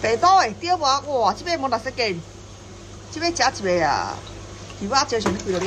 白刀诶，钓无哇，这边无六十斤，这边食一个啊，鱼啊，就是那几了。